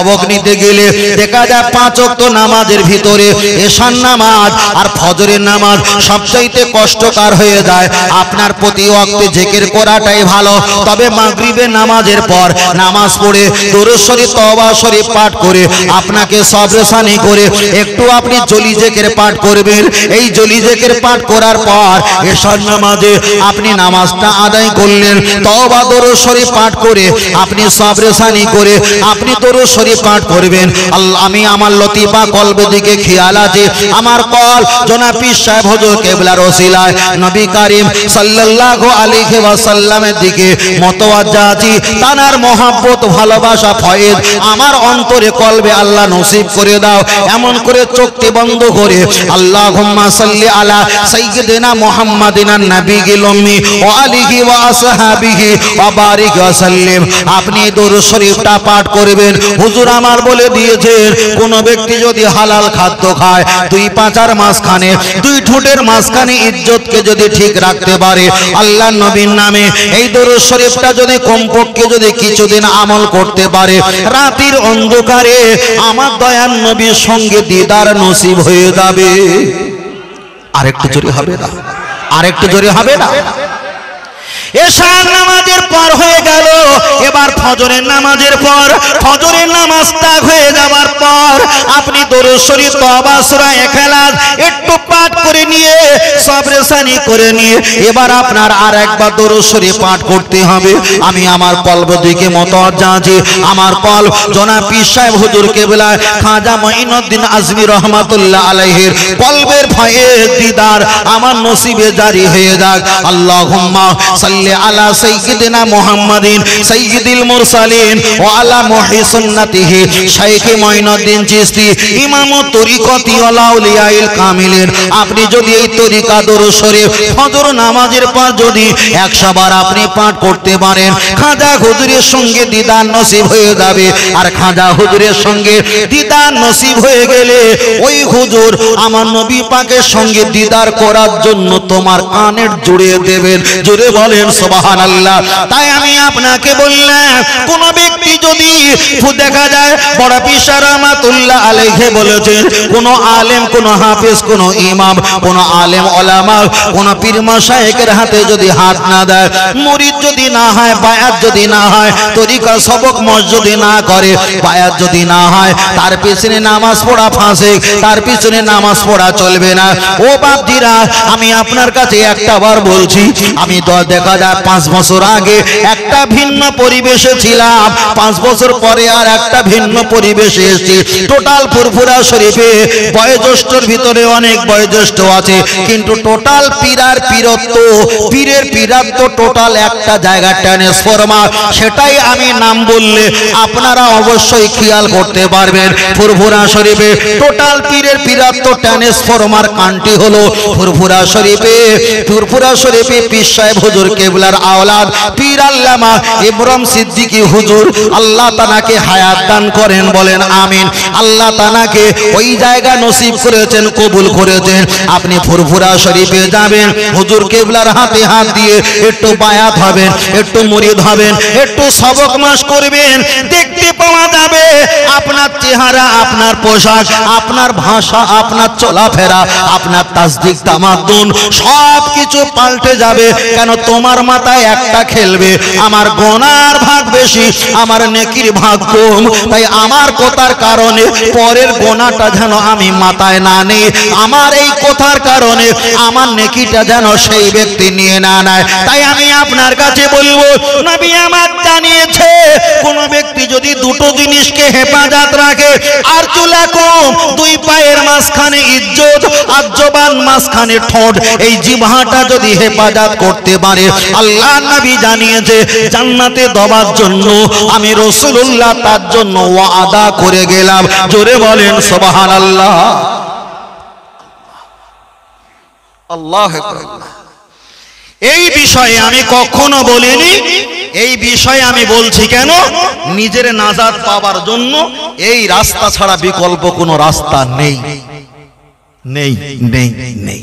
অবক নিতে গেলে দেখা যায় পাঁচ অক্ত নামাজের ভিতরে এশান নামাজ আর ফজরের নামাজ সবচাইতে কষ্টকর হয়ে যায়। আপনার প্রতি অক্তে জেকের করাটাই ভালো। তবে মাগরিবের নামাজের পর নামাজ পড়ে দরুদ তওবা শরীফ পাঠ করে আপনাকে সবরেসানি করে একটু আপনি জলি জেকের পাঠ করবেন। এই জলি জেকের পাঠ করার পর এশান নামাজে আপনি নামাজটা আদায় করলেন। তওবা দরুদ শরীফ পাঠ করে আপনি সবরেসানি করে আপনি দরুদ শরীফ পাঠ করবেন। আল্লাহ, আমি আমার লতিফা কলবে দিকে খেয়াল আছে। আমার কল জনাবি সাহেব হুজুর কেবলার ওসিলায়। নবী করিম সাল্লাল্লাহু আলাইহি ওয়াসাল্লামের দিকে মতওয়াজ্জা আছি। তানার মহব্বত, ভালোবাসা, ফয়েজ আমার অন্তরে কলবে আল্লাহ নসিব করে দাও। এমন করে চোখটি বন্ধ করে আল্লাহুম্মা সাল্লি আলা সাইয়্যিদিনা মুহাম্মাদিনা নাবিয়িল উম্মি ওয়া আলিহি ওয়া আসহাবিহি ওয়া বারিক ওয়া সাল্লিম। আপনি দরুদ শরীফটা পাঠ করবেন। হুজুর আমার বলে দিয়েছেন কোন ব্যক্তি যদি হালাল খাদ্য খায়, দুই পাঁচার মাঝখানে, দুই ঠোঁটের মাঝখানে ইজ্জতকে যদি ঠিক রাখতে পারে, আল্লাহ নবীর নামে এই দরুদ শরীফটা যদি কমপক্ষে যদি কিছুদিন আমল করতে পারে, রাতের অন্ধকারে আমার দয়ার নবীর সঙ্গে দিদার নসিব হয়ে যাবে। আরেকটু জোরে হবে না? আরেকটু জোরে হবে না? এশার নামাজের পর হয়ে গেল। এবার ফজরের নামাজের পর, ফজরের নামাজ তাক হয়ে যাবার পর আপনি দরুদ শরীফ, তওবা, সূরা ইখলাস একটু পাঠ করে নিয়ে সবরেসানি করে নিয়ে, এবার আপনার আর একবার দরুদ শরীফ পাঠ করতে হবে। আমি আমার কলব দিকে মতওয়াজ্জা আছি আমার কল জনাব পীর সাহেব হুজুর কেবলা খাজা মঈনুদ্দিন আজমি রহমাতুল্লাহ আলাইহির কলবের ভয়ে দিদার আমার নসিবে জারি হয়ে যাক। আল্লাহুম্মা সাল্লি আপনি যদি এই তরিকা দরুদ শরীফ ফজর নামাজের পর যদি 100 বার আপনি পাঠ করতে পারেন, খাজা হুজুরের সঙ্গে দিদার নসিব হয়ে যাবে। আর খাজা হুজুরের সঙ্গে দিদার নসিব হয়ে গেলে ওই হুজুর আমার নবী পাকের সঙ্গে দিদার করার জন্য তোমার কানের জুড়ে দেবেন। জুড়ে বলেন তাই আমি আপনাকে বললাম, কোন ব্যক্তি যদি দেখা যায়, বড় কোন আলেম, কোন কোন ইমাম, কোন আলেম ওলামা, কোন হাতে যদি হাত না দেয় যদি না হয়, বায়াত যদি না হয়, তরিকা সবক মস যদি না করে, বায়াত যদি না হয়, তার পিছনে নামাজ পড়া ফাঁসে, তার পিছনে নামাজ পড়া চলবে না। ও বাপজিরা, আমি আপনার কাছে একটা বার বলছি, আমি দেখা পাঁচ বছর আগে একটা ভিন্ন পরিবেশে ছিলাম। পাঁচ বছর পরে আর একটা ভিন্ন পরিবেশে এসেছি। টোটাল ফুরফুরা শরীফে বয়োজ্যেষ্ঠর ভিতরে অনেক বয়োজ্যেষ্ঠ আছে। কিন্তু টোটাল পীরার পীরত্ব, পীরের পীরাত্ব টোটাল একটা জায়গা ট্রান্সফরমার সেটাই আমি নাম বললে আপনারা অবশ্যই খেয়াল করতে পারবেন। ফুরফুরা শরীফে টোটাল পীরের পীরাত্ব ট্রান্সফরমার কান্টি হলো ফুরফুরা শরীফে। ফুরফুরা শরীফে পীর সাহেব হুজুর কেবলার আওলাদ পীর আল্লামা ইব্রাহিম সিদ্দিকী হুজুর, আল্লাহ তানাকে হায়াত দান করেন, বলেন আমিন। আল্লাহ তানাকে ওই জায়গা নসিব করেছেন, কবুল করেছেন। আপনি ফুরফুরা শরীফে যাবেন, হুজুর কেবলার হাতে হাত দিয়ে একটু বায়াত হবেন, একটু মুরিদ হবেন, একটু সবক মাস করবেন, দেখতে পাওয়া যাবে আপনার চেহারা, আপনার পোশাক, আপনার ভাষা, আপনার চলাফেরা, আপনার তাসদিক তামাদ্দুন সব কিছু পাল্টে যাবে। কেন তোমার মাথায় একটা খেলবে, আমার গোনার ভাগ বেশি, আমার নেকির ভাগ কম। তাই আমার কথার কারণে পরের গোনাটা যেন আমি মাথায় না নেই। আমার এই কথার কারণে আমার নেকিটা যেন সেই ব্যক্তি নিয়ে না নেয়। তাই আমি আপনার কাছে বলব, নবী আমার জানিয়েছে, কোন ব্যক্তি যদি দুটো জিনিসকে হেফাজত রাখে, আর চুলা কম, দুই পায়ের মাঝখানে ইজ্জত আর জবান মাঝখানে ঠোঁট, এই জিভাটা যদি হেফাজত করতে পারে, আল্লাহ নবী জানিয়েছে, জান্নাতে দবার জন্য আমি রসুল্লাহ তার জন্য ওয়াদা করে গেলাম। জোরে বলেন সোবাহান আল্লাহ আল্লাহ এই বিষয়ে আমি কখনো বলিনি। এই বিষয়ে আমি বলছি কেন? নিজের নাজাদ পাবার জন্য এই রাস্তা ছাড়া বিকল্প কোনো রাস্তা নেই। নেই নেই নেই।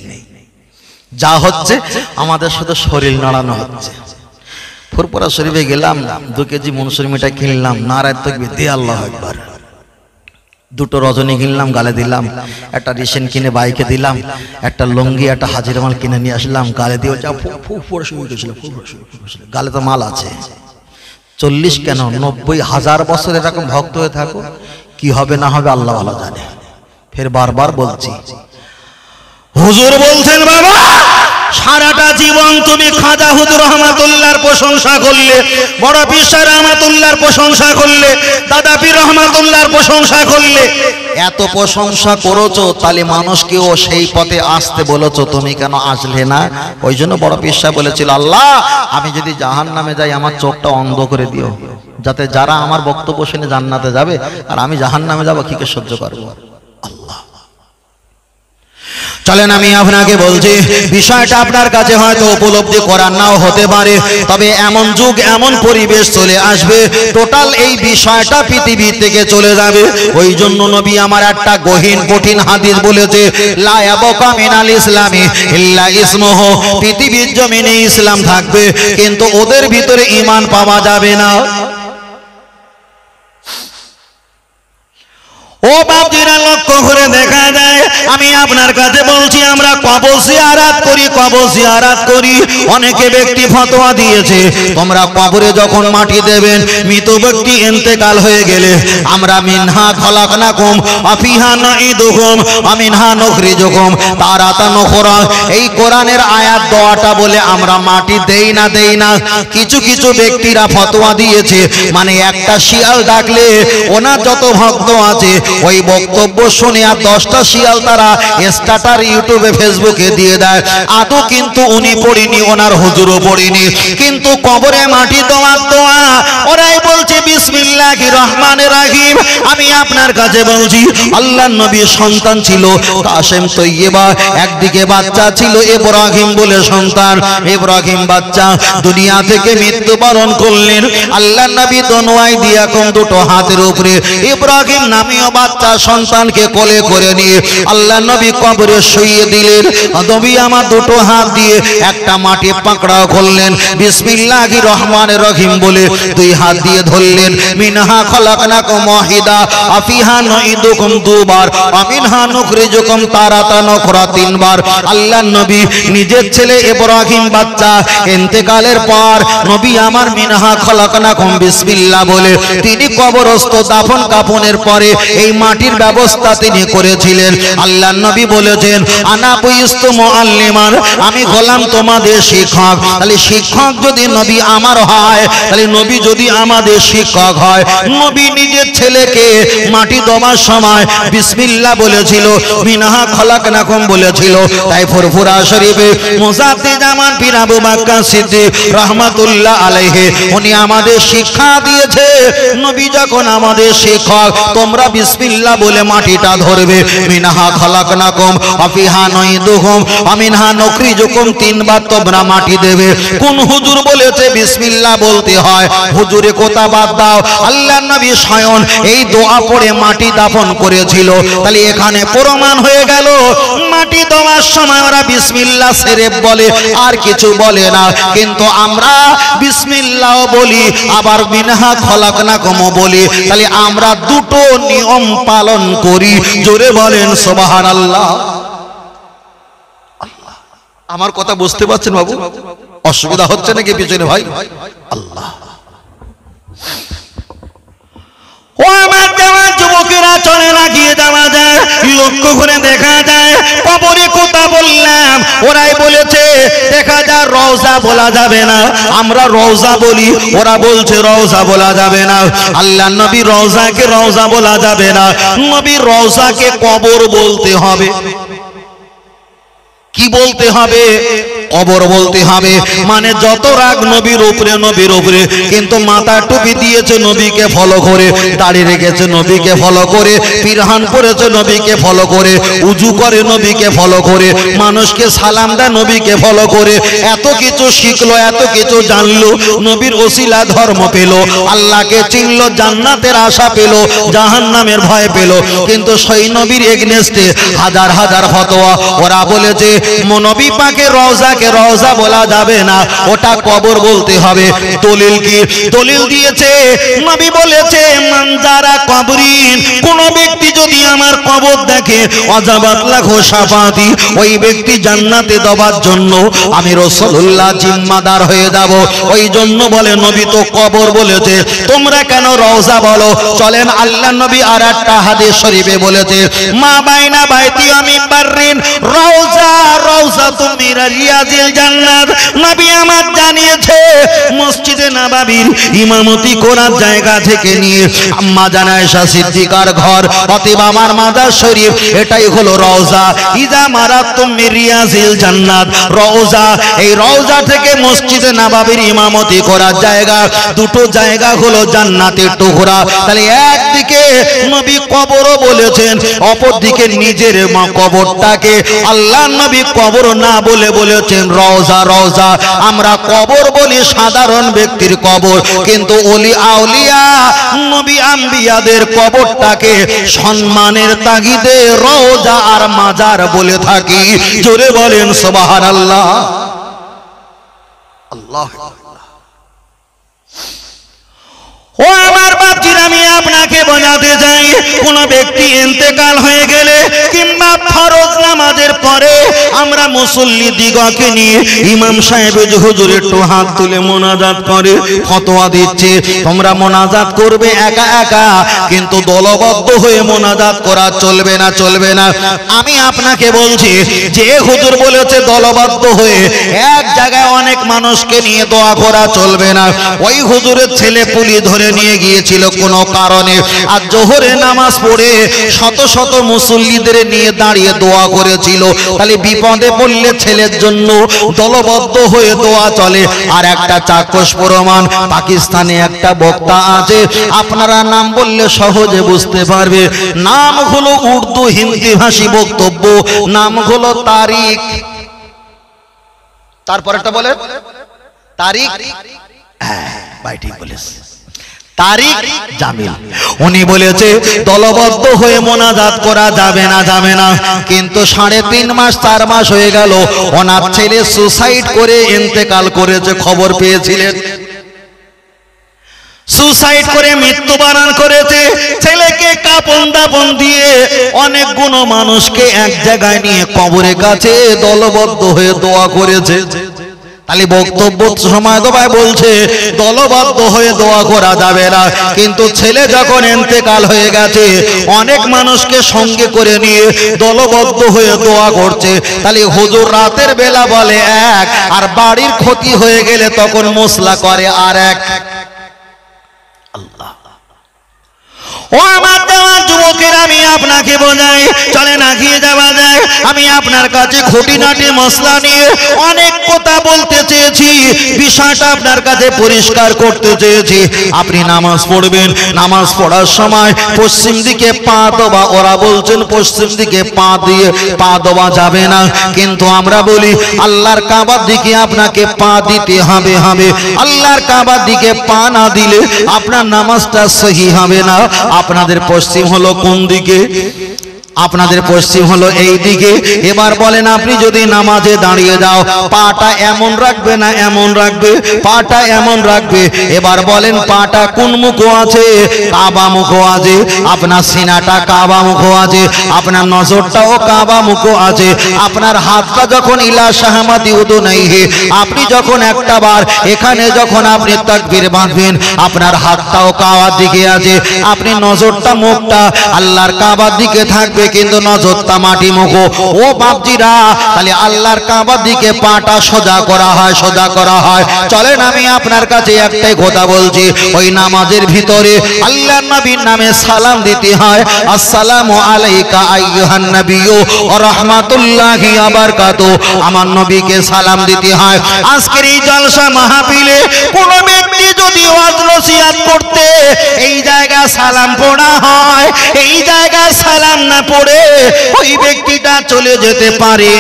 যা হচ্ছে, আমাদের সাথে শরীর নাড়ানো হচ্ছে। ফুরপুরা শরীফে গেলাম, দু কেজি মনসুর মিঠাই কিনলাম নারায় তকবি দে আল্লাহ একবার দুটো রজনী কিনলাম, গালে দিলাম। একটা রিসেন্ট কিনে বাইকে দিলাম, একটা লঙ্গি, একটা হাজির মাল কিনে নিয়ে আসলাম, গালে দিয়ে যা গালে তো মাল আছে। চল্লিশ কেন? নব্বই হাজার বছর এরকম ভক্ত হয়ে থাকো, কি হবে না হবে আল্লাহ ভালো জানে। ফের বারবার বলছি। হুজুর বলছেন, বাবা! সারাটা জীবন তুমি খাজা হুজুর রহমাতুল্লাহর প্রশংসা করলে, বড় পিসার রহমাতুল্লাহর প্রশংসা করলে, দাদা পীর রহমাতুল্লাহর প্রশংসা করলে, এত প্রশংসা করেছ, তাহলে মানুষকেও সেই পথে আসতে বলেছ, তুমি কেন আসলে না? ওই জন্য বড় পিসা বলেছিল, আল্লাহ, আমি যদি জাহান নামে যাই, আমার চোখটা অন্ধ করে দিও, যাতে যারা আমার বক্তব্য শুনে জান্নাতে যাবে, আর আমি জাহান নামে যাব, কি কে সহ্য করব? চলেন আমি আপনাকে বলছি, বিষয়টা আপনার কাছে হয়তো উপলব্ধি করার নাও হতে পারে, তবে এমন যুগ, এমন পরিবেশ চলে আসবে, টোটাল এই বিষয়টা পৃথিবী থেকে চলে যাবে। ওই জন্য নবী আমার একটা গহীন, কঠিন হাদিস বলেছে লায়াবকা মিনাল ইসলামী ইল্লা ইসমহ। পৃথিবীর জমিনে ইসলাম থাকবে, কিন্তু ওদের ভিতরে ইমান পাওয়া যাবে না। ও বাপজিরা লক্ষ্য করে দেখা যায়, আমি আপনার কাছে বলছি, আমরা কবর জিয়ারাত করি, কবর জিয়ারাত করি। অনেকে ব্যক্তি ফতোয়া দিয়েছে, তোমরা কবরে যখন মাটি দেবেন, মৃত ব্যক্তি ইন্তেকাল হয়ে গেলে, আমরা মিনহা খলাকনাকুম আফিহা নাইদুকুম আমিনহা নখরিজুকুম, তারাতা নখরা এই কোরআনের আয়াত দোয়াটা বলে আমরা মাটি দেই না দেই না। কিছু কিছু ব্যক্তিরা ফতোয়া দিয়েছে মানে একটা শিয়াল ডাকলে, ওনার যত ভক্ত আছে ওই বক্তব্য শুনে আর দশটা শিয়াল তারা স্টার্টার ইউটিউবে ফেসবুকে দিয়ে দেয়। আদৌ কিন্তু উনি পড়িনি, ওনার হুজুরও পড়িনি। কিন্তু কবরে মাটি দেওয়ার দোয়া, ওরাই বলছে, বিসমিল্লাহ রহমানের রাহিম। আমি আপনার কাছে বলছি আল্লাহ নবীর সন্তান ছিল কাসেম তৈয়বা, একদিকে বাচ্চা ছিল, ইব্রাহিম বলে সন্তান। ইব্রাহিম বাচ্চা, দুনিয়া থেকে মৃত্যুবরণ করলেন। আল্লাহ নবী দনোয়াই দিয়া কম দুটো হাতের উপরে। ইব্রাহিম নামীয় বাচ্চা সন্তানকে কোলে করে নিয়ে আল্লাহ নবী কবরে শুইয়ে দিলেন। নবী আমার দুটো হাত দিয়ে একটা মাটি পাকড়াও করলেন। বিসমিল্লাহি রহমান রহিম বলে দুই হাত দিয়ে ধরলেন। মিনহা খলাকনাকুম ওয়াহিদা, আফিহা নুইদুকুম দুবার আমিনহা নুখরিজুকুম তারাতা নখরা তিনবার। আল্লাহ নবী নিজের ছেলে ইব্রাহিম বাচ্চা ইন্তেকালের পর নবী আমার মিনহা খলাকনাকুম বিসমিল্লাহ বলে, তিনি কবরস্থ দাফন কাফনের পরে এই মাটির ব্যবস্থা তিনি করেছিলেন। আল্লাহ নবী বলেছেন, আনা বুইস্তু মুআল্লিমান, আমি গোলাম তোমাদের শিক্ষক। তাহলে শিক্ষক যদি নবী আমার হয়, তাহলে নবী যদি আমাদের শিক্ষক হয়, নবী নিজের ছেলেকে মাটি দমার সময় বিসমিল্লাহ বলেছিল, মিনহা খলাকনাকুম বলেছিল। তাই ফুরফুরা শরীফে মুজাদ্দিদ জামান পীর আবু বাক্কা সিদ্দিক রহমাতুল্লাহ আলাইহি, উনি আমাদের শিক্ষা দিয়েছে। নবী যখন আমাদের শিক্ষক, তোমরা বিসমিল্লাহ বলে মাটিটা ধরবে। মিনহা খলাকনাকুম আফিহা নাইদুহুম আমিনহা নখরিজুকুম তিনবার তোমরা মাটি দেবে। কোন হুজুর বলেছে বিসমিল্লাহ বলতে হয়। হুজুরে কোথা বাদ দাও। আল্লাহ নবী স্বয়ং এই দোয়া পড়ে মাটি দাফন করেছিল। তাহলে এখানে প্রমাণ হয়ে গেল। মাটি দেওয়ার সময় ওরা বিসমিল্লাহ সেরেফ বলে, আর কিছু বলে না। কিন্তু আমরা বিসমিল্লাহ বলি, আবার মিনহা খলাকনাকুম বলি। তাহলে আমরা দুটো নিয়ম পালন করি। জোরে বলেন আল্লাহ, আমার কথা বুঝতে পারছেন বাবু? অসুবিধা হচ্ছে নাকি পিছনে ভাই? আল্লাহ। যুবকেরা চলে লাগিয়ে দেওয়া যায়, লক্ষ্য করে দেখা যায়, কবরে কোথা বললাম, ওরাই বলেছে, দেখা যায় রওজা বলা যাবে না, আমরা রওজা বলি, ওরা বলছে রওজা বলা যাবে না, আল্লাহ নবী রওজাকে রওজা বলা যাবে না, নবী রওজাকে কবর বলতে হবে। কি বলতে হবে? কবর বলতে হবে। মানে যত রাগ নবীর উপরে নবীর উপরে, কিন্তু মাথা টুপি দিয়েছে নবীকে ফলো করে, দাড়ি রেখেছে নবীকে ফলো করে, পিরহান পরেছে নবীকে ফলো করে, উজু করে নবীকে ফলো করে, মানুষকে সালাম দেয় নবীকে ফলো করে, এত কিছু শিখলো, এত কিছু জানলো, নবীর ওসিলা ধর্ম পেল, আল্লাহকে চিনলো, জান্নাতের আশা পেল, জাহান্নামের ভয় পেল, কিন্তু সেই নবীর এগনেস্টে হাজার হাজার ফতোয়া, ওরা বলেছে নবী পাকে রওজাকে রওজা বলা যাবে না, ওটা কবর বলতে হবে। দলিল কি? দলিল দিয়েছে, নবী বলেছে, মানজারা কবরিন, কোন ব্যক্তি যদি আমার কবর দেখে অজাবাত লাখো সাফাতি, ওই ব্যক্তি জান্নাতে দেওয়ার জন্য আমি রসুল্লাহ জিম্মাদার হয়ে যাব। ওই জন্য বলে, নবী তো কবর বলেছে, তোমরা কেন রওজা বলো? চলেন আল্লাহ নবী আর একটা হাদিস শরীফে বলেছে, মা বাইনা বাইতি আমি পাররিন রওজা রওজা তুমি রিয়াজিল জান্নাত। নবী আমার জানিয়েছে, মসজিদে নাবাবির ইমামতি করার জায়গা থেকে নিয়ে আম্মা জানায়শা সিদ্দিকার ঘর, অতএব আমার মাজার শরীফ, এটাই হলো রওজা। ইজা মারাত তুমি রিয়াজিল জান্নাত। রওজা, এই রওজা থেকে মসজিদে নাবাবির ইমামতি করার জায়গা। দুটো জায়গা হলো জান্নাতের টুকরা। তাহলে একদিকে নবী কবরও বলেছেন, অপরদিকে নিজের কবরটাকে। আল্লাহ নবী কবর না বলে বলেছেন রওজা রওজা, আমরা কবর বলি সাধারণ ব্যক্তির কবর। কিন্তু অলি আউলিয়া, নবী আম্বিয়াদের কবরটাকে সম্মানের তাগিদে রওজা আর মাজার বলে থাকি। জোরে বলেন, সুবহানাল্লাহ। আল্লাহ ও আমার বাপজির আমি আপনাকে বোঝাতে চাই, কোন ব্যক্তি ইন্তেকাল হয়ে গেলে কিংবা ফরজ নামাজের পরে আমরা মুসল্লি দিগকে নিয়ে ইমাম সাহেব হুজুর একটু হাত তুলে মোনাজাত করে, ফতোয়া দিচ্ছে, তোমরা মোনাজাত করবে একা একা, কিন্তু দলবদ্ধ হয়ে মোনাজাত করা চলবে না চলবে না। আমি আপনাকে বলছি, যে হুজুর বলেছে দলবদ্ধ হয়ে এক জায়গায় অনেক মানুষকে নিয়ে দোয়া করা চলবে না, ওই হুজুরের ছেলে পুলি ধরে নিয়ে গিয়েছিল কোনো কারণে আর জোহরে নামাজ পড়ে শত শত মুসল্লিদের নিয়ে দাঁড়িয়ে দোয়া করেছিল। তাহলে বিপদে পড়লে ছেলের জন্য দলবদ্ধ হয়ে দোয়া চলে। আর একটা চাক্ষুষ প্রমাণ পাকিস্তানে একটা বক্তা আছে আপনারা নাম বললে সহজে বুঝতে পারবে। নাম হলো উর্দু হিন্দি ভাষী বক্তব্য নাম হলো তারিখ। তারপর একটা বলে তারিখ হ্যাঁ, ভাই ঠিক বলেছে। তারিখ জামিল। উনি বলেছে, দলবদ্ধ হয়ে মোনাজাত করা যাবে না যাবে না। কিন্তু সাড়ে তিন মাস, চার মাস হয়ে গেল, ওনার ছেলে সুসাইড করে ইন্তেকাল করেছে, খবর পেয়েছিলেন। সুসাইড করে মৃত্যুবরণ করেছে, ছেলেকে কাপন দাপন দিয়ে অনেক গুণ মানুষকে এক জায়গায় নিয়ে কবরের কাছে দলবদ্ধ হয়ে দোয়া করেছে। তাহলে বক্তব্য সময় দোবাই বলছে, দলবদ্ধ হয়ে দোয়া করা যাবে না। কিন্তু ছেলে যখন এন্তেকাল হয়ে গেছে, অনেক মানুষকে সঙ্গে করে নিয়ে দলবদ্ধ হয়ে দোয়া করছে। তাহলে হুজুর রাতের বেলা বলে, এক। আর বাড়ির ক্ষতি হয়ে গেলে তখন মশলা করে আর এক আল্লাহ ও আমার দেওয়া যুবকের আমি আপনাকে বোঝাই, চলে না গিয়ে যাওয়া যায়। আমি আপনার কাছে খুঁটিনাটি মশলা নিয়ে অনেক কথা বলতে চেয়েছি, বিষয়টা আপনার কাছে পরিষ্কার করতে চেয়েছি। আপনি নামাজ পড়বেন, নামাজ পড়ার সময় পশ্চিম দিকে পা দেওয়া, ওরা বলছেন পশ্চিম দিকে পা দিয়ে পা দেওয়া যাবে না। কিন্তু আমরা বলি, আল্লাহর কাবার দিকে আপনাকে পা দিতে হবে হবে। আল্লাহর কাবার দিকে পা না দিলে আপনার নামাজটা সহি হবে না। আপনাদের পশ্চিম হলো কোন দিকে? আপনাদের পশ্চিম হলো এই দিকে। এবার বলেন, আপনি যদি নামাজে দাঁড়িয়ে যাও, পাটা এমন রাখবে না এমন রাখবে? পাটা এমন রাখবে? এবার বলেন, পাটা কোন মুখো আছে? কাবা মুখো আছে। আপনার সিনাটা কাবা মুখো আছে। আপনার নজরটাও কাবা মুখো আছে। আপনার হাতটা যখন ইলা শাহমাদি উদু নাই হে আপনি যখন একটা বার এখানে যখন আপনি তাকবীর বাঁধবেন, আপনার হাতটাও কাবার দিকে আছে। আপনি নজরটা মুখটা আল্লাহর কাবার দিকে থাকবে। কিন্তু নজরটা মাটি মুখো। ও বাপজিরা, তাহলে আল্লাহর কাবার দিকে পাটা সোজা করা হয়, সোজা করা হয়। চলেন আমি আপনার কাছে একটাই কথা বলছি, ওই নামাজের ভিতরে আল্লাহর নবীর নামে সালাম দিতে হয়। আসসালামু আলাইকা আইয়ুহান নাবিয়্যু, ওয়া রাহমাতুল্লাহি ওয়া বারাকাতু। আমার নবীকে সালাম দিতে হয়। আজকের এই জলসা মাহফিলে কোন ব্যক্তি যদি ওয়াজ নসিহত করতে এই জায়গা সালাম পড়া হয়, এই জায়গা সালাম না পড়ে ওই ব্যক্তিটা চলে যেতে পারে।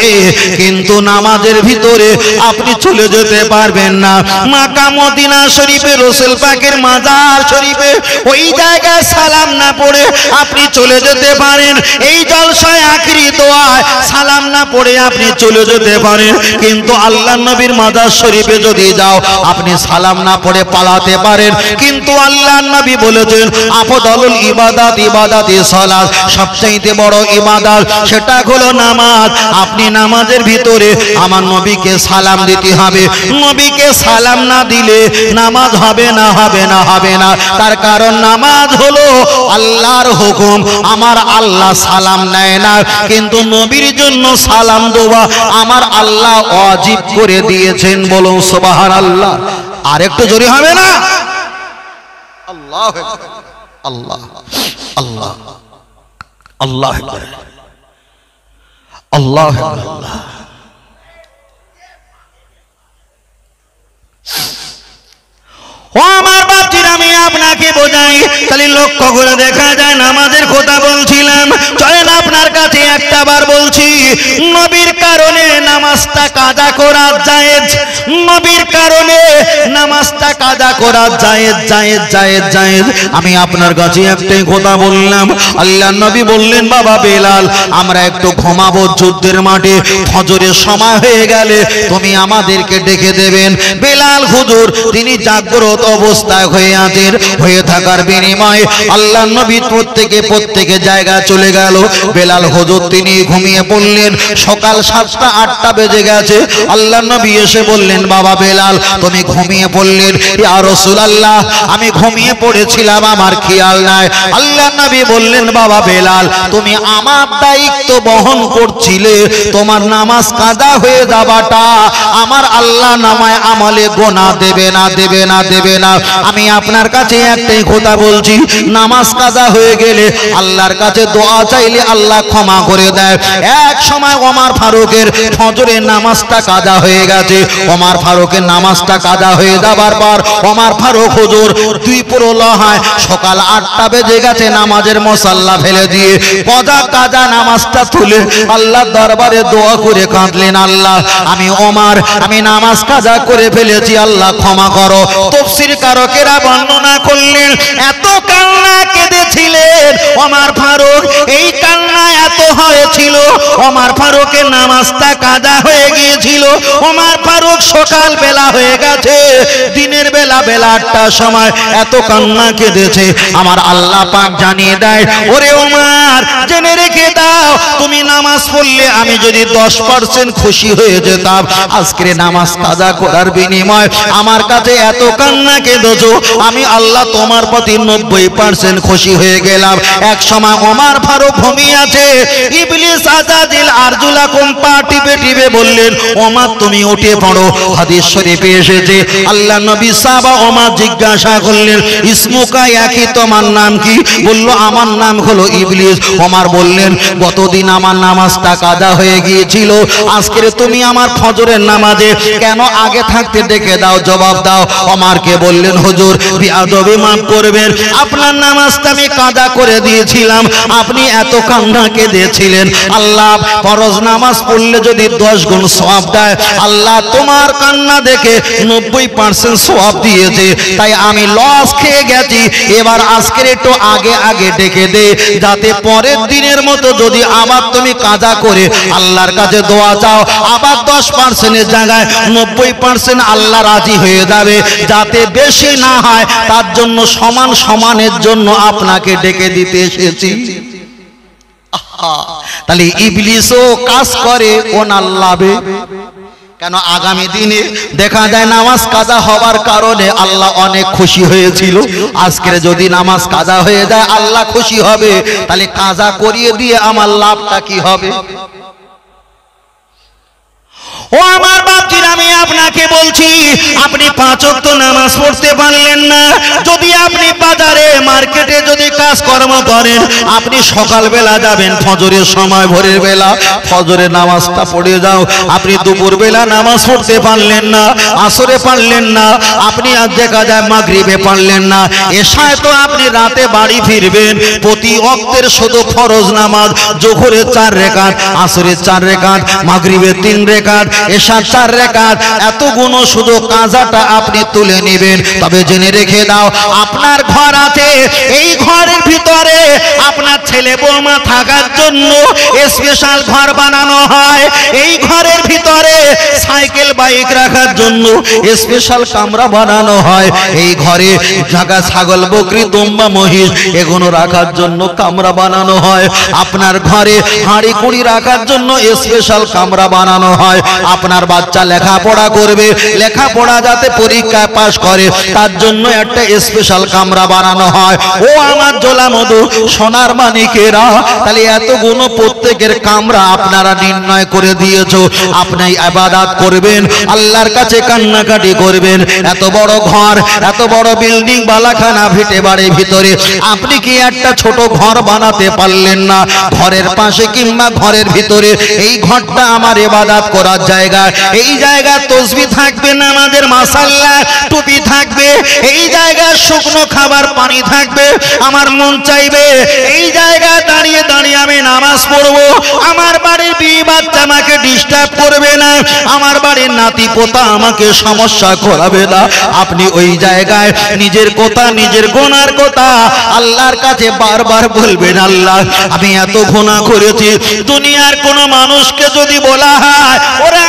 কিন্তু নামাজের ভিতরে আপনি চলে যেতে পারবেন না। মাকা মদিনা শরীফে রসুল পাকের মাজার শরীফে ওই জায়গায় সালাম না পড়ে আপনি চলে যেতে পারেন। এই জলসায় আখরি দোয়ায় সালাম না পড়ে আপনি চলে যেতে পারেন। কিন্তু আল্লাহ নবীর মাজার শরীফে যদি যাও, আপনি সালাম না পড়ে পালাতে পারেন। কিন্তু আল্লাহ নবী বলেছেন, আফদলুল ইবাদাত ইবাদাত সালাত। সবচাইতে বড় ইবাদত, সেটা হলো নামাজ। আপনি নামাজের ভিতরে আমার নবীকে সালাম দিতে হবে। নবীকে সালাম না দিলে নামাজ হবে না হবে না হবে না। তার কারণ নামাজ হলো আল্লাহর হুকুম। আমার আল্লাহ সালাম নেয় না। কিন্তু নবীর জন্য সালাম দেওয়া আমার আল্লাহ অজিব করে দিয়েছেন বলুন সুবাহান আল্লাহ আর একটু জোরে হবে না? আল্লাহ আল্লাহ আল্লাহ। আল্লাহ আল্লাহ আল্লাহ ও আমার বাপজির, আমি আপনাকে বোঝাই। তাহলে লক্ষ্য করে দেখা যায়, নামাজের কথা বলছিলাম। চলেন আপনার কাছে একটা বার বলছি, নবীর কারণে নামাজটা কাজা করা জায়েজ। নবীর কারণে নামাজটা কাজা করা জায়েজ জায়েজ জায়েজ জায়েজ। আমি আপনার কাছে একটাই কথা বললাম। আল্লাহ নবী বললেন, বাবা বেলাল, আমরা একটু ঘুমাবো যুদ্ধের মাঠে, ফজরের সময় হয়ে গেলে তুমি আমাদেরকে ডেকে দেবেন। বেলাল হুজুর, তিনি জাগ্রত অবস্থায় হয়ে হয়ে থাকার বিনিময়ে আল্লাহ নবী প্রত্যেকে প্রত্যেকে জায়গায় চলে গেল। বেলাল হুজুর তিনি ঘুমিয়ে পড়লেন। সকাল সাতটা, আটটা বেজে গেছে। আল্লাহ নবী এসে বললেন, বাবা বেলাল, তুমি ঘুমিয়ে পড়লেন? আমি ঘুমিয়ে পড়েছিলাম, আমার খেয়াল নাই। আল্লাহ নবী বললেন, বাবা বেলাল, তুমি আমার দায়িত্ব বহন করছিলে। তোমার নামাজ কাজা হয়ে যাবাটা আমার আল্লাহ নামায় আমলে গোনা দেবে না দেবে না, দেবে না আমি আপনার কাছে একটাই কথা বলছি, নামাজ কাজা হয়ে গেলে আল্লাহর কাছে দোয়া চাইলে আল্লাহ ক্ষমা করে দেয়। এক সময় ওমার ফারুকের ফজরের নামাজটা কাজা হয়ে গেছে। ওমার ফারুকের নামাজটা কাজা হয়ে যাবার পর ওমার ফারুক হুজুর দুই পুরো লহায় সকাল আটটা বেজে গেছে নামাজের মশাল্লা ফেলে দিয়ে কজা কাজা নামাজটা তুলে আল্লাহ দরবারে দোয়া করে কাঁদলেন আল্লাহ। আমি ওমার, আমি নামাজ কাজা করে ফেলেছি, আল্লাহ ক্ষমা করো। তফসির কারকেরা বর্ণনা করলেন, এত কান্না কেঁদেছিলেন ওমার ফারুক। এই কান্না এত হয়েছিল ওমার ফারুকের নামাজটা কাজা হয়ে গিয়েছিল। ওমার ফারুক সকাল বেলা হয়ে গেছে, দিনের বেলা বেলা আটটার সময় এত কান্না কেঁদেছে। আমার আল্লাহ পাক জানিয়ে দেয়, ওরে ওমার জেনে রেখে দাও, তুমি নামাজ পড়লে আমি যদি দশ পার্সেন্ট খুশি হয়ে যেতাম, আজকের নামাজ কাজা করার বিনিময় আমার কাছে এত কান্না কেঁদেছো আমি আল্লাহ তোমার প্রতি নব্বই পার্সেন্ট খুশি হয়ে গেলাম। এক সময় ওমার ফারুক ইবলিস আজাদিল আরজুলা কোম্পা টিপে টিপে বললেন তুমি উঠে পড়ো, হাদিস শরীফে এসেছে। আল্লাহ নবী ওমার জিজ্ঞাসা করলেন, ইসমুকা একই তোমার নাম কি? বলল, আমার নাম হলো ইবলিস। ওমার বললেন, গতদিন আমার নামাজটা কাদা হয়ে গিয়েছিল, আজকের তুমি আমার ফজরের নামাজে কেন আগে থাকতে ডেকে দাও, জবাব দাও। ওমারকে বললেন, হুজুর বিয়াদবে মাফ করবেন। আপনার নামাজটা আমি কাদা করে দিয়েছিলাম। আপনি এত কান্না কেঁদেছিলেন। আল্লাহ, ফরজ নামাজ পড়লে যদি দশ গুণ সওয়াব দেয়, আল্লাহ তোমার কান্না দেখে নব্বই পার্সেন্ট সওয়াব দিয়েছে। তাই আমি লস খেয়ে গেছি। এবার আজকের একটু আগে আগে ডেকে দে। যাতে পরের দিনের মতো যদি আবার তুমি কাজা করে আল্লাহর কাছে দোয়া চাও, আবার দশ পার্সেন্টের জায়গায় নব্বই পার্সেন্ট আল্লাহ রাজি হয়ে যাবে। যাতে বেশি না হয়, তার জন্য সমান সমানের জন্য আপনাকে ডেকে দিতে এসেছি। তাহলে ইবলিসও কাজ করে ওনার লাভে। কেন আগামী দিনে দেখা যায় নামাজ কাজা হবার কারণে আল্লাহ অনেক খুশি হয়েছিল। আজকের যদি নামাজ কাজা হয়ে যায়, আল্লাহ খুশি হবে। তাহলে কাজা করিয়ে দিয়ে আমার লাভটা কি হবে? ও আমার বাপজির, আমি আপনাকে বলছি, আপনি পাঁচ ওয়াক্ত নামাজ পড়তে পারলেন না। যদি আপনি বাজারে, মার্কেটে যদি কাজকর্ম করেন, আপনি সকালবেলা যাবেন, ফজরের সময়, ভোরের বেলা। ফজরের নামাজটা পড়ে যাও। আপনি দুপুর বেলা নামাজ পড়তে পারলেন না, আসরে পারলেন না, আপনি আজ দেখা যায় মাগরিবে পারলেন না। এসায় তো আপনি রাতে বাড়ি ফিরবেন, প্রতি অক্তের শুধু ফরজ নামাজ, জোহরের চার রেখাত, আসরের চার রেখাত, মাগরিবের তিন রেখাত এশার চার রেখাত, এত গুণ শুধু কাজাটা আপনি তুলে নেবেন। তবে জেনে রেখে দাও, আপনার ঘর আছে, এই ঘরের ভিতরে আপনার ছেলে বৌমা থাকার জন্য স্পেশাল ঘর বানানো হয়। এই ঘরের ভিতরে সাইকেল, বাইক রাখার জন্য স্পেশাল কামরা বানানো হয়। এই ঘরে জায়গা ছাগল, বকরি, দম্বা, মহিষ, এগুলো রাখার জন্য কামরা বানানো হয়। আপনার ঘরে হাঁড়ি, কুড়ি রাখার জন্য স্পেশাল কামরা বানানো হয়। আপনার বাচ্চা লেখাপড়া করবে, লেখাপড়া যাতে পরীক্ষায় পাশ করে, তার জন্য একটা স্পেশাল কামরা বানানো হয়। ও আমার জোলা মধু, সোনার মানিকেরা, তাহলে এত গুণ প্রত্যেকের কামরা আপনারা নির্ণয় করে দিয়েছ। আপনি আবাদাত করবেন, আল্লাহর কাছে কান্নাকাটি করবেন। এত বড় ঘর, এত বড় বিল্ডিং বালাখানা ভিটে বাড়ি ভিতরে। আপনি কি একটা ছোট ঘর বানাতে পারলেন না? ঘরের পাশে কিংবা ঘরের ভিতরে। এই ঘরটা আমার এবাদাত করার জায়গা, এই জায়গা তসবি থাকবে না আমাদের মাসাল্লা টুপি থাকবে, এই জায়গায় শুকনো খাবার পানি থাকবে, আমার মন চাইবে, এই জায়গায় দাঁড়িয়ে দাঁড়িয়ে আমি নামাজ পড়ব, আমার বাড়ির বিয়ে বাচ্চা আমাকে ডিস্টার্ব করবে না, আমার বাড়ির নাতি পোতা আমাকে সমস্যা করাবে না, আপনি ওই জায়গায় নিজের কথা, নিজের গোনার কথা আল্লাহর কাছে বারবার বলবেন, আল্লাহ, আমি এত ঘোনা করেছি, দুনিয়ার কোন মানুষকে যদি বলা হয়, ওরা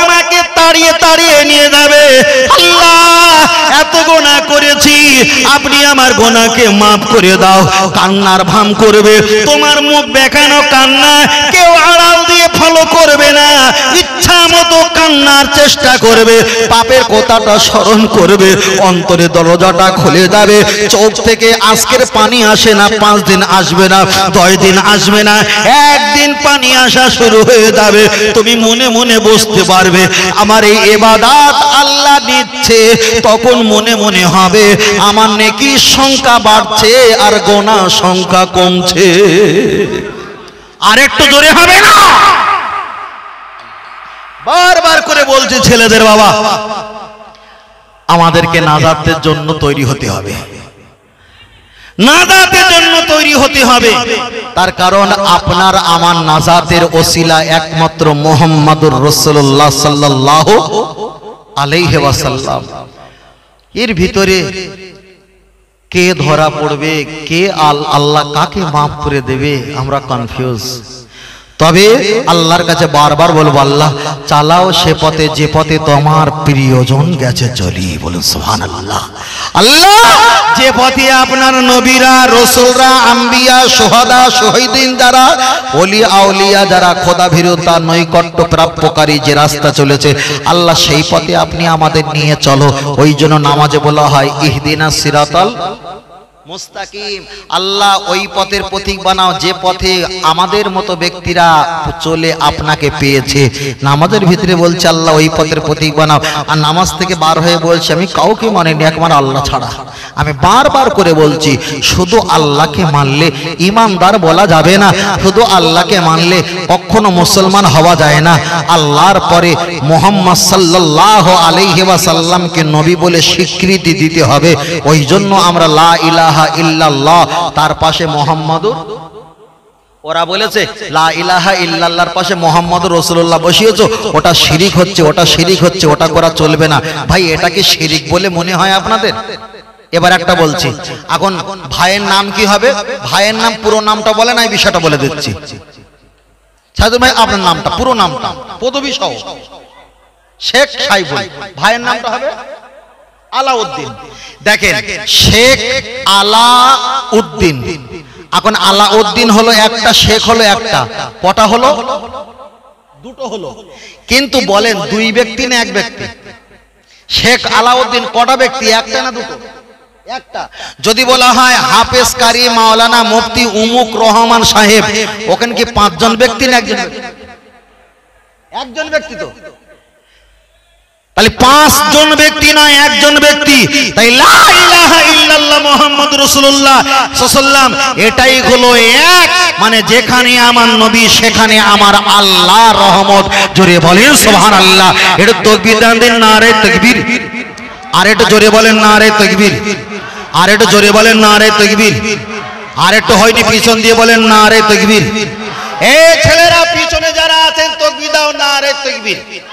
তাড়িয়ে নিয়ে যাবে। আল্লাহ এত গোনা করেছি। আপনি আমার গোনাকে মাফ করে দাও। কান্নার ভাম করবে। তোমার মুখ দেখানো কান্না কেউ আড়াল দিয়ে ফলো করবে না। ইচ্ছা মতো কান্নার চেষ্টা করবে। পাপের কথাটা স্মরণ করবে। অন্তরে দরজাটা খুলে যাবে। চোখ থেকে আজকের পানি আসে না, পাঁচ দিন আসবে না, দশ দিন আসবে না। একদিন পানি আসা শুরু হয়ে যাবে। তুমি মনে মনে বসতে পারবে, আমার এই এবাদাত আল্লাহ নিচ্ছে তখন মনে মনে হবে আমার নেকির সংখ্যা বাড়ছে আর গোনা সংখ্যা কমছে। আর একটু জোরে হবে না? বারবার করে বলছে ছেলেদের বাবা, আমাদেরকে নাজাতের জন্য তৈরি হতে হবে। নাজাতের জন্য তৈরি হতে হবে। তার কারণ আপনার আমার নাজাতের ওসিলা একমাত্র মোহাম্মদুর রসুল্লাহ সাল্লাহ আলাইহি ওয়াসাল্লাম। এর ভিতরে কে ধরা পড়বে? কে আল আল্লাহ কাকে মাফ করে দেবে? আমরা কনফিউজ তবে আল্লাহর কাছে বারবার বলব, আল্লাহ, চালাও সে পথে, যে পথে তোমার প্রিয়জন গেছে, চলি বলুন সুহান আল্লাহ আল্লাহ যে পথে আপনার নবীরা, রসুলরা, আম্বিয়া সোহাদা শহীদিন যারা অলি আউলিয়া যারা, খোদা ভীরতা, নৈকট্য প্রাপ্যকারী যে রাস্তা চলেছে, আল্লাহ, সেই পথে আপনি আমাদের নিয়ে চলো। ওই জন্য নামাজে বলা হয়, ইহদিনা সিরাতাল মুস্তাকিম, আল্লাহ ওই পথের পথিক বানাও, যে পথে আমাদের মতো ব্যক্তিরা চলে আপনাকে পেয়েছে। নামাজের ভিতরে বলছে, আল্লাহ ওই পথের পথিক বানাও। আর নামাজ থেকে বার হয়ে বলছে, আমি কাউকে মানিনি একমার আল্লাহ ছাড়া। আমি বারবার করে বলছি, শুধু আল্লাহকে মানলে ইমানদার বলা যাবে না, শুধু আল্লাহকে মানলে কখনো মুসলমান হওয়া যায় না। আল্লাহর পরে মোহাম্মদ সাল্লাহ আলাইহি ওয়াসাল্লামকে নবী বলে স্বীকৃতি দিতে হবে। ওই জন্য আমরা লা ইলাহা ইল্লাল্লাহ। তার পাশে মোহাম্মদুর। ওরা বলেছে, লা ইলাহা ইল্লাল্লাহর পাশে মোহাম্মদ রসুল্লাহ বসিয়েছো। ওটা শিরিক হচ্ছে, ওটা শিরিক হচ্ছে, ওটা করা চলবে না। ভাই, এটা কি শিরিক বলে মনে হয় আপনাদের? এবার একটা বলছি। এখন ভাইয়ের নাম কি হবে? ভাইয়ের নাম, পুরো নামটা বলে না, এই বিষয়টা বলে দিচ্ছি। সাইদুল ভাই, আপনার নামটা, পুরো নামটা, পদবী সহ। শেখ সাইফুল, ভাইয়ের নামটা হবে? আলাউদ্দিন। দেখেন শেখ আলাউদ্দিন। এখন আলাউদ্দিন হলো একটা শেখ হলো একটা। কটা হলো? দুটো হলো। কিন্তু বলেন দুই ব্যক্তি না এক ব্যক্তি শেখ আলাউদ্দিন কটা ব্যক্তি? একটা না দুটো? একটা। যদি বলা হয় হাফেজ কারি মাওলানা মুফতি উমুক রহমান সাহেব ওখানে কি পাঁচজন ব্যক্তি না একজন ব্যক্তি? একজন ব্যক্তি তো? তাহলে পাঁচজন ব্যক্তি নয় একজন ব্যক্তি? তাই সাল্লাম এটাই হলো এক। মানে যেখানে আমার নবী, সেখানে আমার আল্লাহ রহমত। জোরে বলেন সুবহানাল্লাহ। এটা তাকবীর দান, দিন নারে তাকবীর। আর একটু জোরে বলেন না রে তাকবীর। আর একটু জোরে বলেন না রে তাকবীর। আর একটু হয়নি, পিছন দিয়ে বলেন না রে তাকবীর। এ ছেলেরা, পিছনে যারা আছেন, তাকবীর দাও নারে তাকবীর নারে তাকবীর।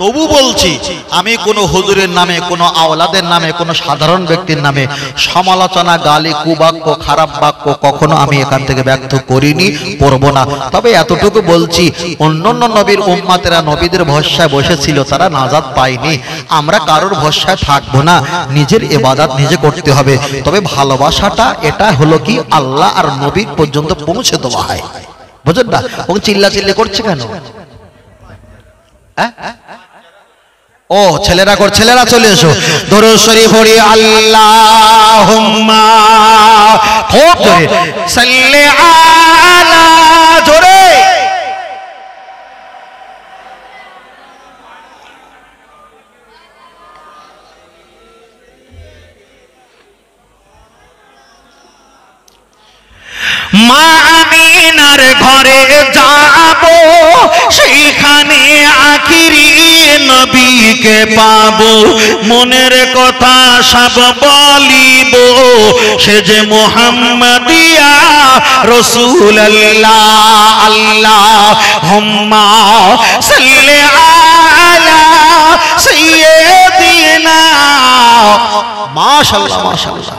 তবু বলছি, আমি কোনো হুজুরের নামে, কোনো আওলাদের নামে, কোনো সাধারণ ব্যক্তির নামে সমালোচনা, গালি, কুবাক্য, খারাপ বাক্য কখনো আমি এখান থেকে ব্যক্ত করিনি, করব না। তবে এতটুকু বলছি, অন্যান্য নবীর উম্মাতেরা নবীদের ভরসায় বসেছিল, তারা নাজাদ পায়নি। আমরা কারোর ভরসায় থাকব না, নিজের এবাদাত নিজে করতে হবে। তবে ভালোবাসাটা, এটা হলো কি, আল্লাহ আর নবীর পর্যন্ত পৌঁছে দেওয়া হয়। বুঝলেন না? ও চিল্লা চিল্লি করছে কেন? হ্যাঁ হ্যাঁ? ও ছেলেরা কর ছেলেরা চলে এসো। ধরো শরীফ পড়ি আল্লাহ খুব মা আমিনার ঘরে যাব, সেখানে আখিরি নবীকে পাব। মনের কথা সব বলিব, সে যে মোহাম্মদিয়া রসুল আল্লাহ আল্লাহ হম্মা সাল্লে আলা সাইয়্যিদিনা। মাশাআল্লাহ মাশাআল্লাহ।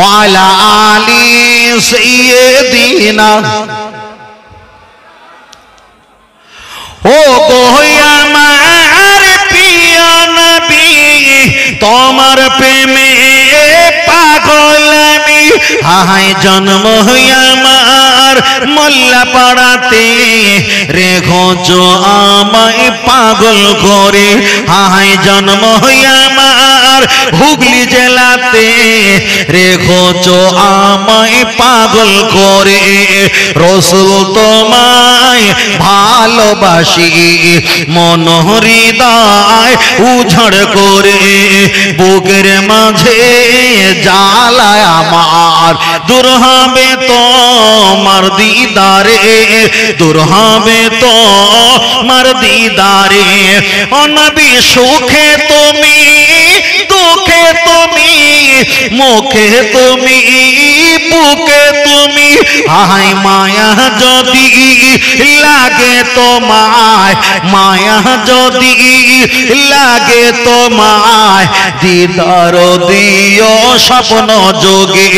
ওয়ালা আলী সৈয়দিনা ও গোয়া মার পিয়া নবী তোমার প্রেমে পাগল আমি হাই জন্ম আমার মোল্লা পাড়াতে। রেখো জো আমায় পাগল করে। হাই জন্ম আমার হুগলি জেলাতে। রেখো চো আমায় পাগল করে। রসুল তোমায় ভালোবাসি, মন হৃদয় উঝড় করে। বুকের মাঝে জ্বালায় আমার দূর হবে তোমার দিদারে দূর হবে তো মার দিদারে। অনবি সুখে তুমি দুঃখে তুমি, মুখে তুমি, বুকে তুমি। আই মায়া যদি লাগে তোমায়, মায়া যদি লাগে তোমায়, দিদার দিও স্বপ্ন যোগে,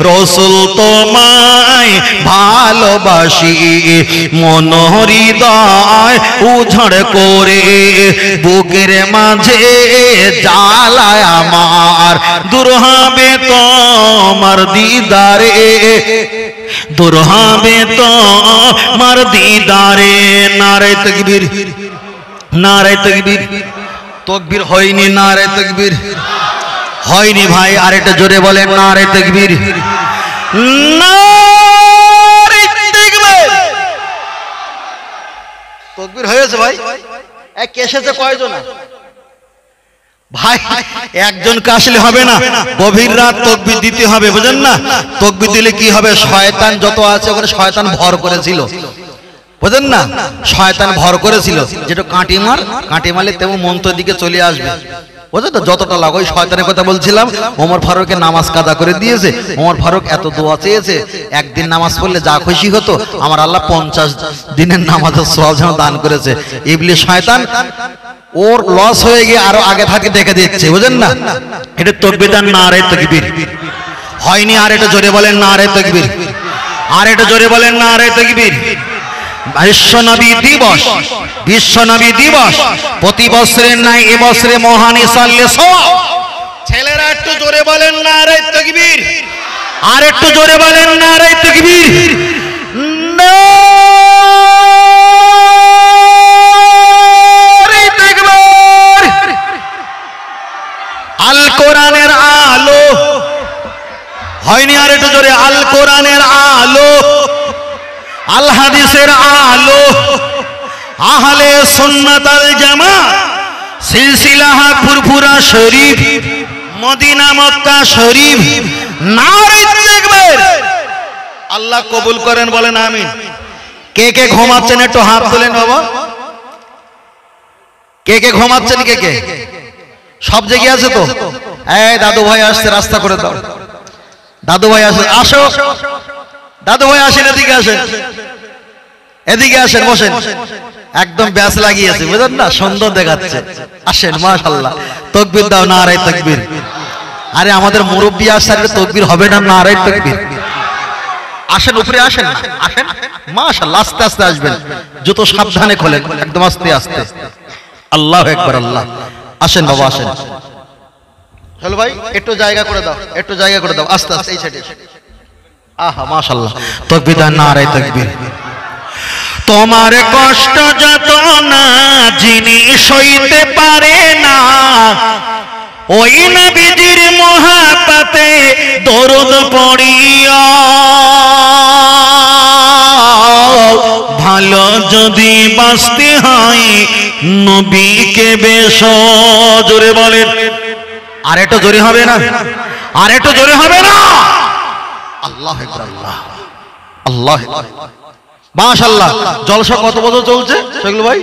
রসুল তোমায় ভালোবাসি। মন হৃদয় উঝড় করে, বুকের মাঝে জ্বালায় আমার দূর হবে তোমার দিদারে। দূর হবে তোমার দিদারে। নারে তকবীর নারে তকবীর। তকবীর হয়নি নারে তকবীর। হয়নি ভাই, আরেকটা জোরে বলেন নারে তকবীর। তকবীর। হয়েছে ভাই। এক এসেছে কয়জন ভাই একজন আসলে হবে না। গভীর রাত তকবির দিতে হবে, বুঝেন না? তকবির দিলে কি হবে? শয়তান যত আছে ওখানে শয়তান ভর করেছিল। বুঝেন না? শয়তান ভর করেছিল। যেটা কাঁটি মার, কাঁটি মারলে তেমন মন্ত্র দিকে চলে আসবে। বুঝলেন তো? যতটা লাগো ওই শয়তানের কথা বলছিলাম। ওমর ফারুকের নামাজ কাদা করে দিয়েছে। ওমর ফারুক এত দোয়া চেয়েছে, একদিন নামাজ পড়লে যা খুশি হতো, আমার আল্লাহ পঞ্চাশ দিনের নামাজের সব দান করেছে। ইবলি শয়তান ওর লস হয়ে গিয়ে আরও আগে থাকে দেখে দিচ্ছে, বুঝেন না? এটা তকবিদার না আরে তকবির। হয়নি আর এটা জোরে বলেন না আরে তকবির। আর এটা জোরে বলেন না আরে তকবির। বিশ্বনবী দিবস বিশ্বনবী দিবস, প্রতি বছরের নাই এবছরে মহান ইসাল্লে ছেলেরা একটু জোরে বলেন না আরে তকবির। আর একটু জোরে বলেন না আরে তকবির। নারে আল কোরআনের আলো। হয়নি আর একটু জোরে, আল কোরআনের আলো। আল হাদিসের আলো। আহলে সুন্নাত আল জামা সিলসিলাহা ফুরফুরা শরীফ, মদিনা মক্কা শরীফ, নারে দেখবেন। আল্লাহ কবুল করেন, বলেন আমিন। কে কে ঘুমাচ্ছেন, একটু হাত তোলেন বাবা কে কে ঘুমাচ্ছেন, কে কে? সব জেগে আছে তো? এই দাদু ভাই আসছে, রাস্তা করে দাও। দাদু ভাই আসে আসো। দাদু ভাই আসেন, এদিকে আসেন। এদিকে আসেন, বসেন। একদম ব্যাস লাগিয়েছে বুঝলেন না? সুন্দর দেখাচ্ছে। আসেন মাশাল্লাহ তকবির দাও না আড়াই তকবির। আরে, আমাদের মুরব্বী আসছে আর তকবির হবে না না আড়াই তকবির। আসেন, উপরে আসেন। আসেন। মাশাল্লাহ আস্তে আস্তে আসবেন। জুতো সাবধানে খোলেন, একদম আস্তে আস্তে। আল্লাহ একবার আল্লাহ। আসেন বাবা আসেন। চলো ভাই একটু জায়গা করে দাও একটু জায়গা করে দাও। আস্তে আস্তে এই সাইডে। আহা মাশাল্লাহ তকবির দাও না আড়াই তকবির। তোমার কষ্ট যত না যিনি সইতে পারে না ওই নবীজির মহাপাতে দরদ পড়িয়া ভালো যদি বাঁচতে হয় নবীকে বেশ জোরে বলেন। আর একটু জোরে হবে না? আর একটু জোরে হবে না? আল্লাহ আল্লাহ। মাশাল্লাহ জলসা কত বছর চলছে সেগুলো ভাই?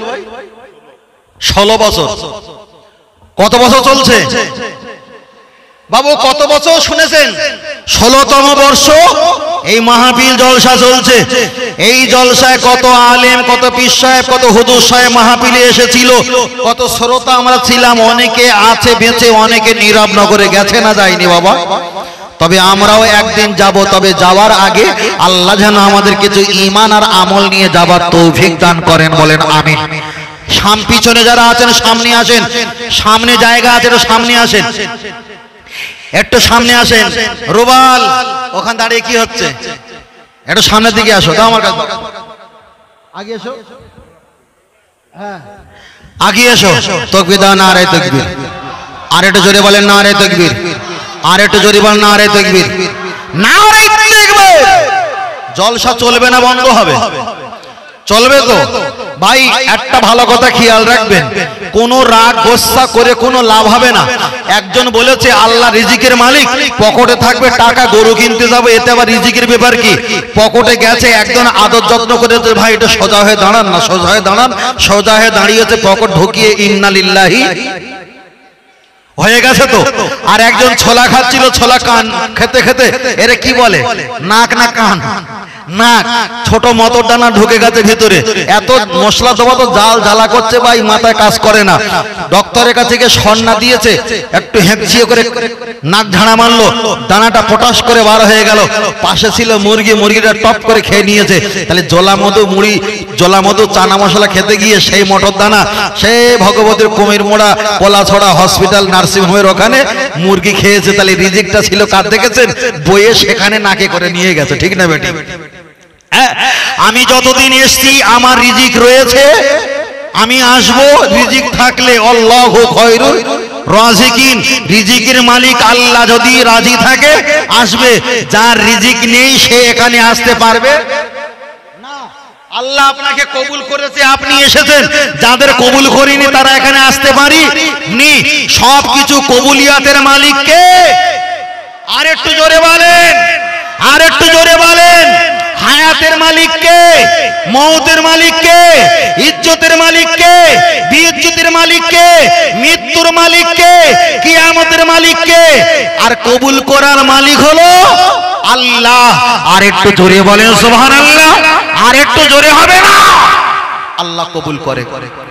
ষোলো বছর। কত বছর চলছে? বাবু, কত বছর শুনেছেন? ষোলোতম বর্ষ? এই মাহফিল জলসা চলছে। এই জলসায় কত আলেম, কত পীর সাহেব, কত হুজুর সাহেব মাহফিলে এসেছিল। কত শ্রোতা আমরা ছিলাম, অনেকে আছে বেঁচে, অনেকে নীরব নগরে গেছে না যায়নি বাবা। তবে আমরাও একদিন যাব, তবে যাওয়ার আগে আল্লাহ যেন আমাদের কিছু ইমান আর আমল নিয়ে যাবার তৌফিক দান করেন, বলেন আমিন। সাম পিছনে যারা আছেন, সামনে আসেন। সামনে জায়গা আছে সামনে আসেন। একটু সামনে আসেন। রুবাল ওখান দাঁড়িয়ে কি হচ্ছে? একটু সামনের দিকে আসো দাও আমার কাছে। আগে এসো। হ্যাঁ। আগে এসো। তকবির দাও না আরে তকবির। আর একটু জোরে বলেন না আরে তকবির। আর একটু জোরে বলেন না আরে তকবির। না আরে তকবির। জলসা চলবে না বন্ধ হবে। চলবে তো ভাই, একটা ভালো কথা খেয়াল রাখবেন। কোন রাগ গোসা করে কোনো লাভ হবে না। একজন বলেছে, আল্লাহ রিজিকের মালিক। পকেটে থাকবে টাকা, গরু কিনতে যাব। এতে আবার রিজিকের ব্যাপার কি? পকেটে গেছে, একজন আদর যত্ন করেছে, ভাই, এটা সোজা হয়ে দাঁড়ান না, সোজা হয়ে দাঁড়ান। সোজা হয়ে দাঁড়িয়েছে, পকেট ঢুকিয়ে ইন্নালিল্লাহি হয়ে গেছে তো? আর একজন ছোলা খাচ্ছিল, ছোলা কান, খেতে খেতে, এরে কি বলে? নাক না কান? নাক, ছোট মটর দানা ঢুকে গেছে ভিতরে। এত মশলা দেওয়া তো জাল জ্বালা করছে ভাই মাথায় কাজ করে না। ডক্টরের কাছে গিয়ে সন্না দিয়েছে, একটু হেঁচিয়ে করে নাক ঝাড়া মারলো, দানাটা পটাশ করে বার হয়ে গেল। পাশে ছিল মুরগি, মুরগিটা টপ করে খেয়ে নিয়েছে। তাহলে জলা মধু, মুড়ি, জলা মধু, চানা মশলা খেতে গিয়ে সেই মটর দানা সে ভগবতীর কুমির মোড়া কলা ছড়া হসপিটাল নার্সিং হোমের ওখানে মুরগি খেয়েছে। তাহলে রিজিকটা ছিল কার দেখেছেন? বইয়ে সেখানে নাকে করে নিয়ে গেছে, ঠিক না বেটি? আমি যতদিন এসছি, আমার রিজিক রয়েছে। আমি আসব, রিজিক থাকলে আল্লাহ খয়রুল রাজিকিন। রিজিকের মালিক আল্লাহ যদি রাজি থাকে, আসবে। যার রিজিক নেই, সে এখানে আসতে পারবে। আল্লাহ আপনাকে কবুল করেছে, আপনি এসেছেন। যাদের কবুল করিনি, তারা এখানে আসতে পারি নি। সব কিছু কবুলিয়াতের মালিককে। আর একটু জোরে বলেন আর একটু জোরে বলেন। হায়াতের মালিক কে? মৌতের মালিক কে? ইজ্জতের মালিক কে? বিজ্জতের মালিক কে? মৃত্যুর মালিক কে? কিয়ামতের মালিক কে? আর কবুল করার মালিক হলো আল্লাহ। আর একটু জোরে বলেন, সুবহানাল্লাহ। আর একটু জোরে হবে না? আল্লাহ কবুল করে। চল